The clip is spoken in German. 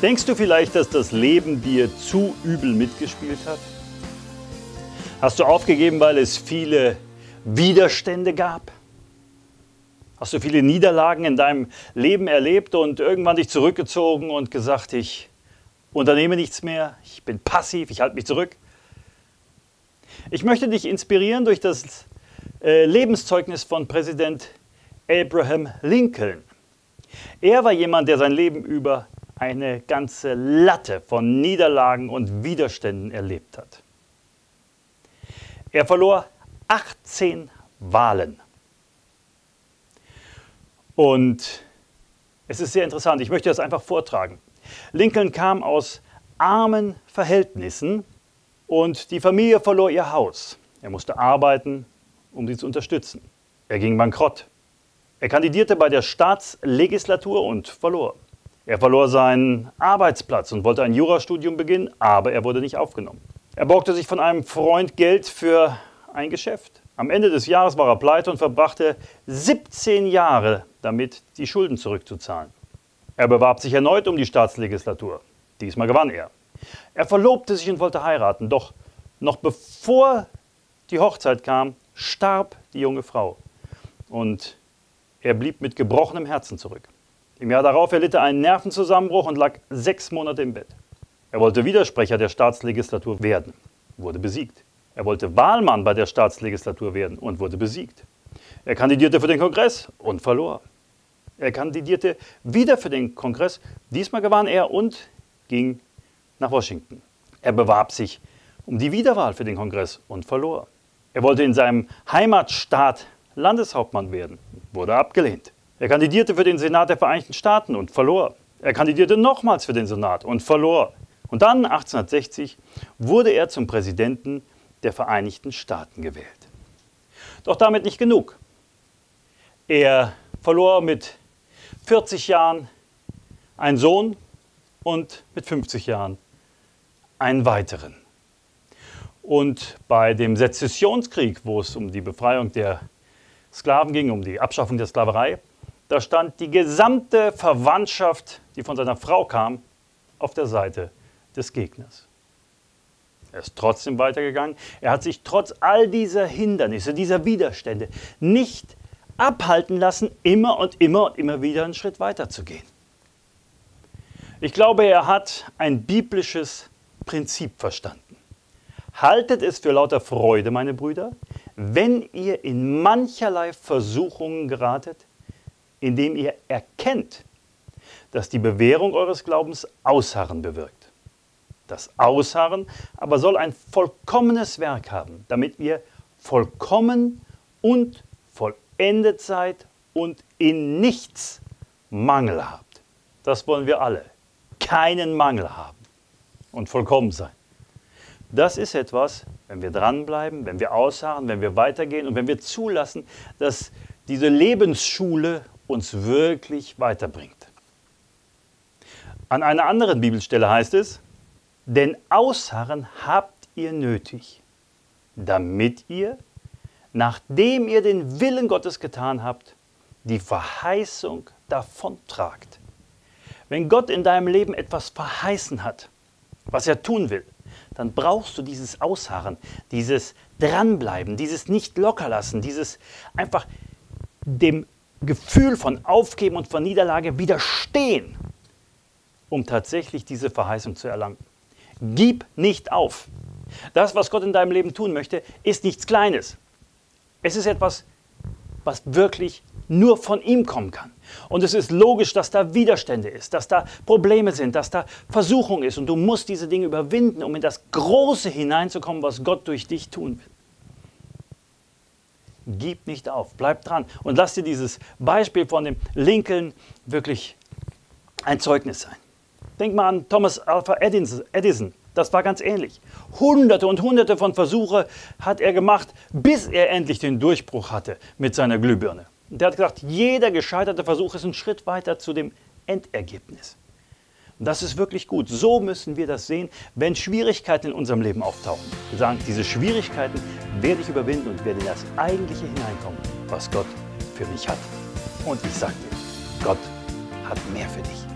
Denkst du vielleicht, dass das Leben dir zu übel mitgespielt hat? Hast du aufgegeben, weil es viele Widerstände gab? Hast du viele Niederlagen in deinem Leben erlebt und irgendwann dich zurückgezogen und gesagt, ich unternehme nichts mehr, ich bin passiv, ich halte mich zurück? Ich möchte dich inspirieren durch das äh, Lebenszeugnis von Präsident Abraham Lincoln. Er war jemand, der sein Leben über eine ganze Latte von Niederlagen und Widerständen erlebt hat. Er verlor 18 Wahlen. Und es ist sehr interessant, ich möchte das einfach vortragen. Lincoln kam aus armen Verhältnissen und die Familie verlor ihr Haus. Er musste arbeiten, um sie zu unterstützen. Er ging bankrott. Er kandidierte bei der Staatslegislatur und verlor. Er verlor seinen Arbeitsplatz und wollte ein Jurastudium beginnen, aber er wurde nicht aufgenommen. Er borgte sich von einem Freund Geld für ein Geschäft. Am Ende des Jahres war er pleite und verbrachte 17 Jahre damit, die Schulden zurückzuzahlen. Er bewarb sich erneut um die Staatslegislatur. Diesmal gewann er. Er verlobte sich und wollte heiraten, doch noch bevor die Hochzeit kam, starb die junge Frau. Und er blieb mit gebrochenem Herzen zurück. Im Jahr darauf erlitt er einen Nervenzusammenbruch und lag sechs Monate im Bett. Er wollte Widersprecher der Staatslegislatur werden, wurde besiegt. Er wollte Wahlmann bei der Staatslegislatur werden und wurde besiegt. Er kandidierte für den Kongress und verlor. Er kandidierte wieder für den Kongress. Diesmal gewann er und ging nach Washington. Er bewarb sich um die Wiederwahl für den Kongress und verlor. Er wollte in seinem Heimatstaat Landeshauptmann werden, wurde abgelehnt. Er kandidierte für den Senat der Vereinigten Staaten und verlor. Er kandidierte nochmals für den Senat und verlor. Und dann 1860 wurde er zum Präsidenten der Vereinigten Staaten gewählt. Doch damit nicht genug. Er verlor mit 40 Jahren einen Sohn und mit 50 Jahren einen weiteren. Und bei dem Sezessionskrieg, wo es um die Befreiung der Sklaven ging, um die Abschaffung der Sklaverei, da stand die gesamte Verwandtschaft, die von seiner Frau kam, auf der Seite des Gegners. Er ist trotzdem weitergegangen. Er hat sich trotz all dieser Hindernisse, dieser Widerstände nicht abhalten lassen, immer und immer und immer wieder einen Schritt weiter zu gehen. Ich glaube, er hat ein biblisches Prinzip verstanden. Haltet es für lauter Freude, meine Brüder, wenn ihr in mancherlei Versuchungen geratet, indem ihr erkennt, dass die Bewährung eures Glaubens Ausharren bewirkt. Das Ausharren aber soll ein vollkommenes Werk haben, damit ihr vollkommen und vollendet seid und in nichts Mangel habt. Das wollen wir alle. Keinen Mangel haben und vollkommen sein. Das ist etwas, wenn wir dranbleiben, wenn wir ausharren, wenn wir weitergehen und wenn wir zulassen, dass diese Lebensschule uns wirklich weiterbringt. An einer anderen Bibelstelle heißt es, denn Ausharren habt ihr nötig, damit ihr, nachdem ihr den Willen Gottes getan habt, die Verheißung davontragt. Wenn Gott in deinem Leben etwas verheißen hat, was er tun will, dann brauchst du dieses Ausharren, dieses Dranbleiben, dieses nicht lockerlassen, dieses einfach dem Gefühl von Aufgeben und von Niederlage widerstehen, um tatsächlich diese Verheißung zu erlangen. Gib nicht auf. Das, was Gott in deinem Leben tun möchte, ist nichts Kleines. Es ist etwas, was wirklich nur von ihm kommen kann. Und es ist logisch, dass da Widerstände ist, dass da Probleme sind, dass da Versuchung ist. Und du musst diese Dinge überwinden, um in das Große hineinzukommen, was Gott durch dich tun will. Gib nicht auf, bleib dran und lass dir dieses Beispiel von dem Lincoln wirklich ein Zeugnis sein. Denk mal an Thomas Alpha Edison. Das war ganz ähnlich. Hunderte und hunderte von Versuche hat er gemacht, bis er endlich den Durchbruch hatte mit seiner Glühbirne. Und er hat gesagt, jeder gescheiterte Versuch ist ein Schritt weiter zu dem Endergebnis. Und das ist wirklich gut. So müssen wir das sehen, wenn Schwierigkeiten in unserem Leben auftauchen. Wir sagen, diese Schwierigkeiten werde ich überwinden und werde in das Eigentliche hineinkommen, was Gott für mich hat. Und ich sage dir, Gott hat mehr für dich.